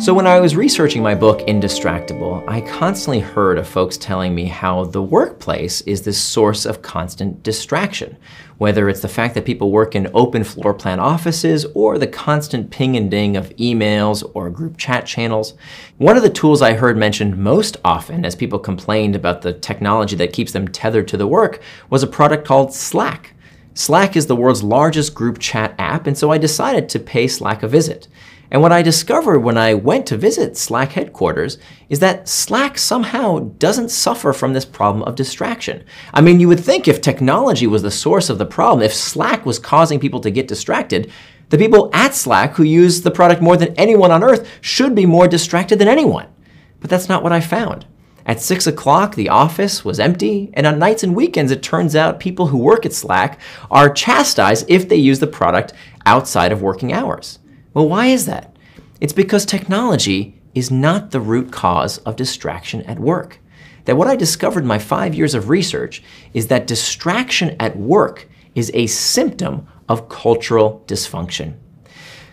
So when I was researching my book, Indistractable, I constantly heard of folks telling me how the workplace is this source of constant distraction. Whether it's the fact that people work in open floor plan offices or the constant ping and ding of emails or group chat channels. One of the tools I heard mentioned most often as people complained about the technology that keeps them tethered to the work was a product called Slack. Slack is the world's largest group chat app, and so I decided to pay Slack a visit. And what I discovered when I went to visit Slack headquarters is that Slack somehow doesn't suffer from this problem of distraction. I mean, you would think if technology was the source of the problem, if Slack was causing people to get distracted, the people at Slack who use the product more than anyone on earth should be more distracted than anyone. But that's not what I found. At 6 o'clock, the office was empty, and on nights and weekends, it turns out people who work at Slack are chastised if they use the product outside of working hours. Well, why is that? It's because technology is not the root cause of distraction at work. That what I discovered in my five years of research is that distraction at work is a symptom of cultural dysfunction.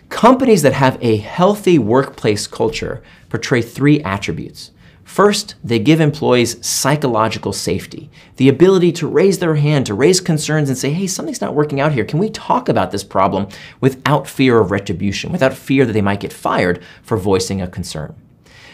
Companies that have a healthy workplace culture portray three attributes First, they give employees psychological safety, the ability to raise their hand, to raise concerns and say, hey, something's not working out here. Can we talk about this problem without fear of retribution, without fear that they might get fired for voicing a concern?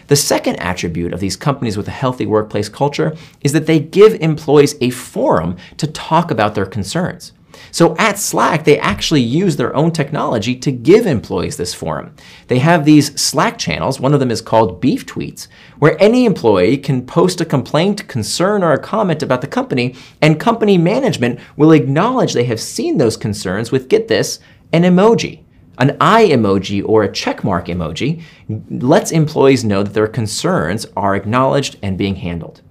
The second attribute of these companies with a healthy workplace culture is that they give employees a forum to talk about their concerns. So at Slack, they actually use their own technology to give employees this forum. They have these Slack channels, one of them is called Beef Tweets, where any employee can post a complaint, concern, or a comment about the company, and company management will acknowledge they have seen those concerns with, get this, an emoji. An eye emoji or a checkmark emoji lets employees know that their concerns are acknowledged and being handled.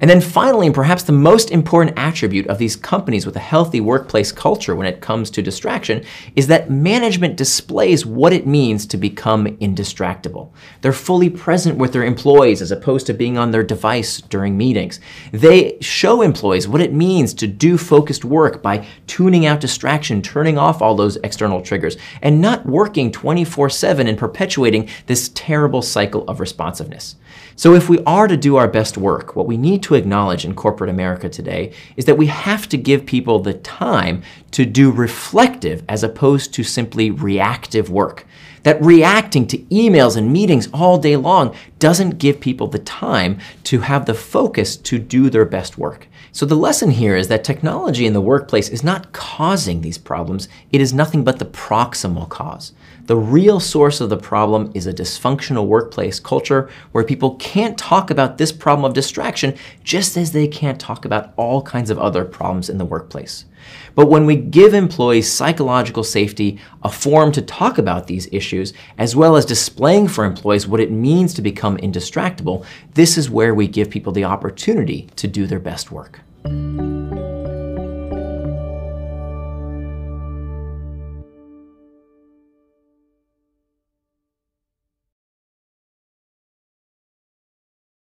And then finally, and perhaps the most important attribute of these companies with a healthy workplace culture when it comes to distraction is that management displays what it means to become indistractable. They're fully present with their employees as opposed to being on their device during meetings. They show employees what it means to do focused work by tuning out distraction, turning off all those external triggers, and not working 24 7 and perpetuating this terrible cycle of responsiveness. So if we are to do our best work, what we need to acknowledge in corporate America today is that we have to give people the time to do reflective as opposed to simply reactive work. That reacting to emails and meetings all day long doesn't give people the time to have the focus to do their best work. So the lesson here is that technology in the workplace is not causing these problems, it is nothing but the proximal cause. The real source of the problem is a dysfunctional workplace culture where people can't talk about this problem of distraction just as they can't talk about all kinds of other problems in the workplace. But when we give employees psychological safety, a forum to talk about these issues, as well as displaying for employees what it means to become indistractable, this is where we give people the opportunity to do their best work.